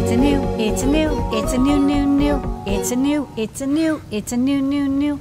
It's a new, it's a new, it's a new, new, new. It's a new, it's a new, it's a new, new, new.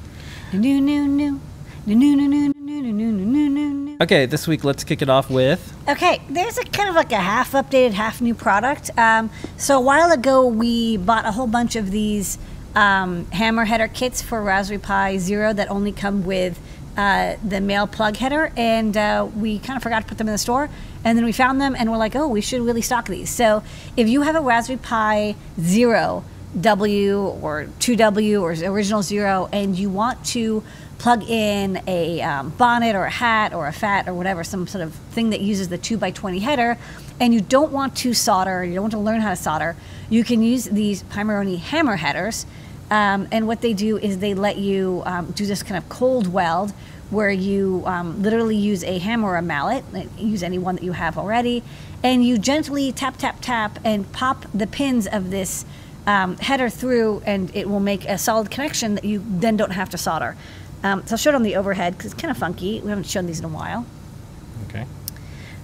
New, new, new. New, new, new, new, new, new, new, new, new, new. Okay, this week let's kick it off with. Okay, there's a kind of like a half updated, half new product. Um, so a while ago, we bought a whole bunch of these um, hammer header kits for Raspberry Pi Zero that only come with uh, the male plug header, and uh, we kind of forgot to put them in the store. And then we found them, and we're like, oh, we should really stock these. So if you have a Raspberry Pi Zero W or 2W or original Zero, and you want to plug in a um, bonnet or a hat or a fat or whatever, some sort of thing that uses the 2x20 header, and you don't want to solder, you don't want to learn how to solder, you can use these Pimoroni hammer headers. Um, and what they do is they let you um, do this kind of cold weld where you um, literally use a hammer or a mallet, use any one that you have already, and you gently tap, tap, tap, and pop the pins of this um, header through, and it will make a solid connection that you then don't have to solder. Um, so I'll show it on the overhead because it's kind of funky. We haven't shown these in a while. Okay.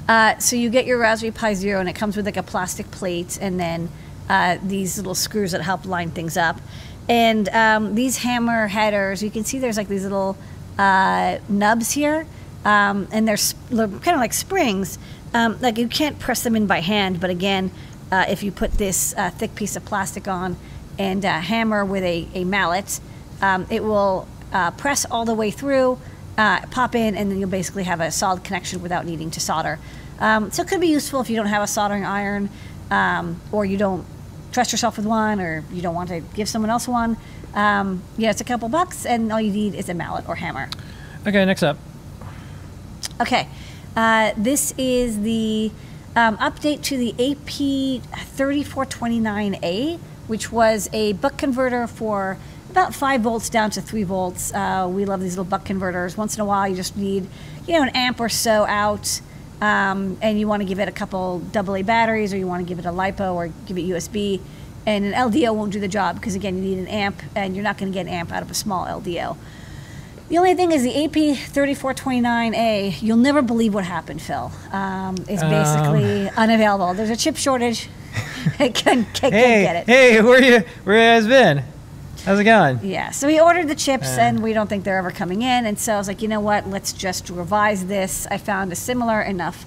Uh, so you get your Raspberry Pi Zero, and it comes with like a plastic plate, and then uh, these little screws that help line things up. And um, these hammer headers, you can see there's like these little uh, nubs here, um, and they're, sp- they're kind of like springs. Um, like you can't press them in by hand, but again, uh, if you put this uh, thick piece of plastic on and hammer with a, a mallet, um, it will uh, press all the way through, uh, pop in, and then you'll basically have a solid connection without needing to solder. Um, so it could be useful if you don't have a soldering iron, um, or you don't trust yourself with one, or you don't want to give someone else one. Um, yeah, it's a couple bucks, and all you need is a mallet or hammer. Okay, next up. Okay, uh, this is the um, update to the AP 3429A, which was a buck converter for about five volts down to three volts. Uh, we love these little buck converters. Once in a while, you just need, you know, an amp or so out, um, and you want to give it a couple AA batteries, or you want to give it a lipo, or give it USB. And an LDO won't do the job because again, you need an amp, and you're not going to get an amp out of a small LDO. The only thing is the AP 3429A, you'll never believe what happened, Phil. Um, it's basically unavailable. There's a chip shortage. I couldn't, can't Hey, get it. hey, where you? Where guys been? How's it going? Yeah, so we ordered the chips Uh. and we don't think they're ever coming in. And so I was like, you know what, let's just revise this. I found a similar enough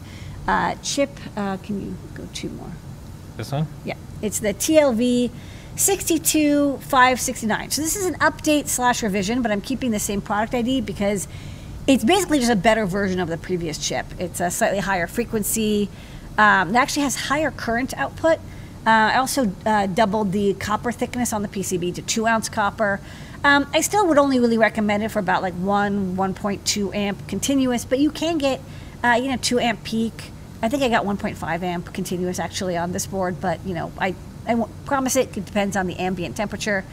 uh, chip. Uh, can you go two more? This one? Yeah, it's the TLV 62569. So this is an update slash revision, but I'm keeping the same product ID because it's basically just a better version of the previous chip. It's a slightly higher frequency. Um, it actually has higher current output. Uh, I also uh, doubled the copper thickness on the PCB to two ounce copper. Um, I still would only really recommend it for about like one, 1.2 amp continuous, but you can get, uh, you know, two amp peak. I think I got 1.5 amp continuous actually on this board, but you know, I, I won't promise it. It depends on the ambient temperature.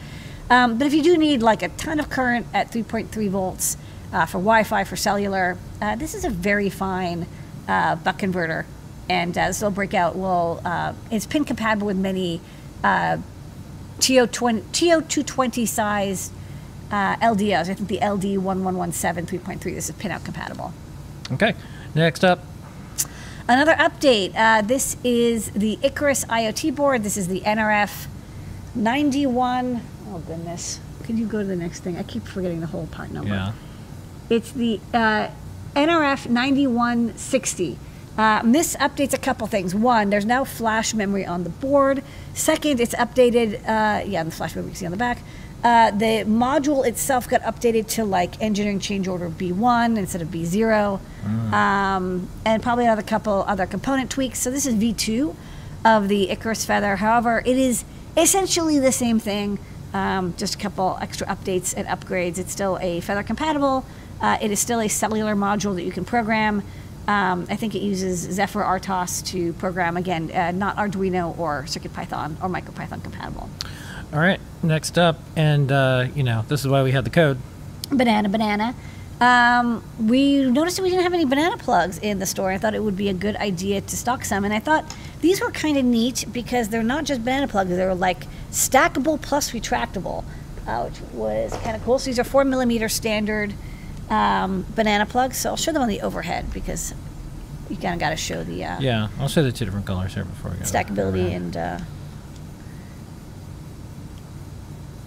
Um, but if you do need like a ton of current at 3.3 volts uh, for Wi-Fi for cellular, uh, this is a very fine uh, buck converter, and uh, this little breakout will uh, it's pin compatible with many uh, TO20 TO220 size uh, LDOs. I think the LD1117 3.3. This is pinout compatible. Okay. Next up. Another update. Uh, this is the Icarus IoT board. This is the NRF 91. Oh goodness. Can you go to the next thing? I keep forgetting the whole part number. Yeah. It's the uh, NRF 9160. Uh, this updates a couple things. One, there's now flash memory on the board. Second, it's updated. Uh, yeah, the flash memory you can see on the back. Uh, the module itself got updated to like engineering change order B1 instead of B0, um, and probably another couple other component tweaks. So this is V2 of the Icarus Feather. However, it is essentially the same thing, um, just a couple extra updates and upgrades. It's still a Feather compatible. Uh, it is still a cellular module that you can program. Um, I think it uses Zephyr RTOS to program, again, uh, not Arduino or CircuitPython or MicroPython compatible. All right. Next up, and uh, you know this is why we had the code. Banana, banana. Um, we noticed that we didn't have any banana plugs in the store. I thought it would be a good idea to stock some, and I thought these were kind of neat because they're not just banana plugs; they're like stackable plus retractable, uh, which was kind of cool. So these are four millimeter standard um, banana plugs. So I'll show them on the overhead because you kind of got to show the uh, Yeah, I'll show the two different colors here before we go. stackability and uh,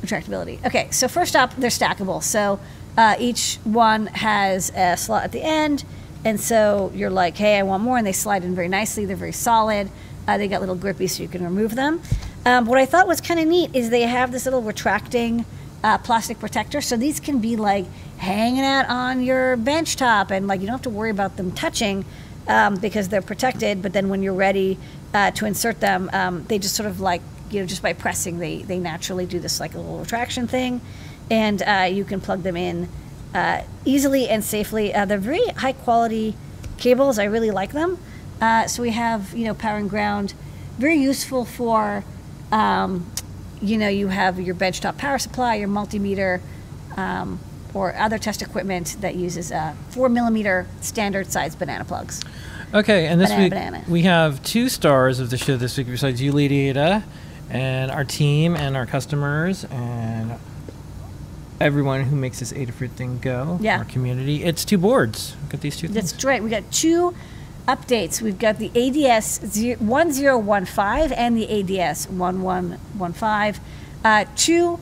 retractability. Okay, so first up, they're stackable. So uh, each one has a slot at the end, and so you're like, hey, I want more, and they slide in very nicely. They're very solid. Uh, they got little grippy, so you can remove them. Um, what I thought was kind of neat is they have this little retracting uh, plastic protector, so these can be like hanging out on your bench top, and like you don't have to worry about them touching um, because they're protected. But then when you're ready uh, to insert them, um, they just sort of like you know just by pressing, they they naturally do this like a little retraction thing, and uh, you can plug them in uh, easily and safely. Uh, they're very high quality cables. I really like them. Uh, so we have you know power and ground, very useful for. Um, you know, you have your benchtop power supply, your multimeter, um, or other test equipment that uses uh, four millimeter standard size banana plugs. Okay, and this Banana, week banana. we have two stars of the show this week besides you, Lady Ada, and our team and our customers and everyone who makes this Adafruit thing go. Yeah. Our community. It's two boards. we Got these two things. That's right. We got two updates. We've got the ADS 1015 and the ADS 1115. Uh, two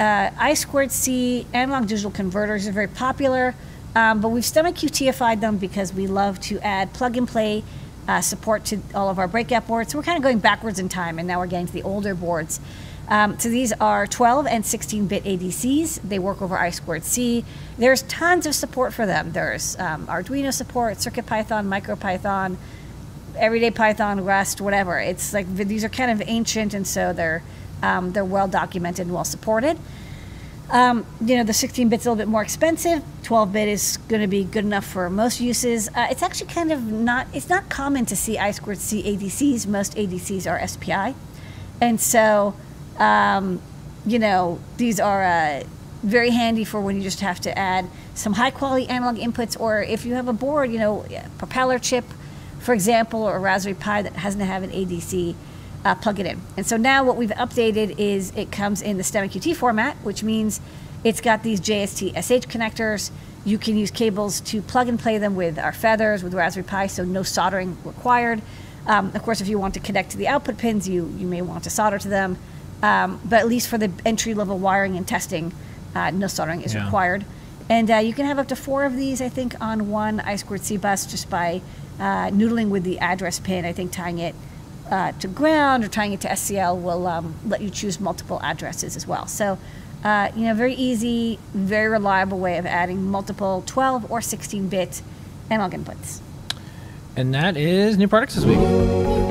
uh, I squared C analog digital converters are very popular, um, but we've STEMMA QTified them because we love to add plug and play uh, support to all of our breakout boards. So we're kind of going backwards in time, and now we're getting to the older boards. Um, so these are 12 and 16 bit ADCs. They work over I squared C. There's tons of support for them. There's um, Arduino support, CircuitPython, MicroPython, everyday Python, Rust, whatever. It's like these are kind of ancient, and so they're um, they're well documented and well supported. Um, you know, the 16 bit's a little bit more expensive. 12 bit is going to be good enough for most uses. Uh, it's actually kind of not. It's not common to see I squared C ADCs. Most ADCs are SPI, and so um, you know these are uh, very handy for when you just have to add some high quality analog inputs, or if you have a board, you know, propeller chip, for example, or a Raspberry Pi that hasn't have an ADC uh, plug it in. And so now what we've updated is it comes in the STEMMA QT format, which means it's got these JST SH connectors. You can use cables to plug and play them with our feathers, with Raspberry Pi, so no soldering required. Um, of course, if you want to connect to the output pins, you, you may want to solder to them. Um, but at least for the entry level wiring and testing, uh, no soldering is Yeah. required. And uh, you can have up to four of these, I think, on one I squared C bus just by uh, noodling with the address pin. I think tying it uh, to ground or tying it to SCL will um, let you choose multiple addresses as well. So, uh, you know, very easy, very reliable way of adding multiple 12 or 16 bit analog inputs. and that is new products this week.